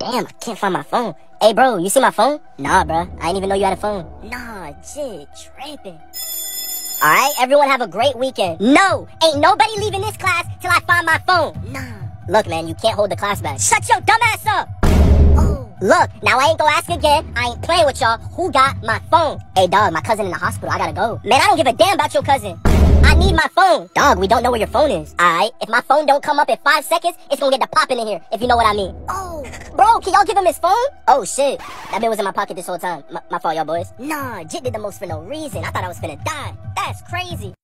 Damn, I can't find my phone. Hey, bro, you see my phone? Nah, bro. I didn't even know you had a phone. Nah, jit, tripping. Alright, everyone have a great weekend. No! Ain't nobody leaving this class till I find my phone. Nah. Look, man, you can't hold the class back. Shut your dumb ass up! Oh. Look, now I ain't gonna ask again. I ain't playing with y'all. Who got my phone? Hey, dog, my cousin in the hospital. I gotta go. Man, I don't give a damn about your cousin. I need my phone. Dog, we don't know where your phone is. Alright, if my phone don't come up in five seconds, it's gonna get the popping in here, if you know what I mean. Oh. Bro, can y'all give him his phone? Oh, shit. That bill was in my pocket this whole time. M my fault, y'all boys. Nah, Jit did the most for no reason. I thought I was finna die. That's crazy.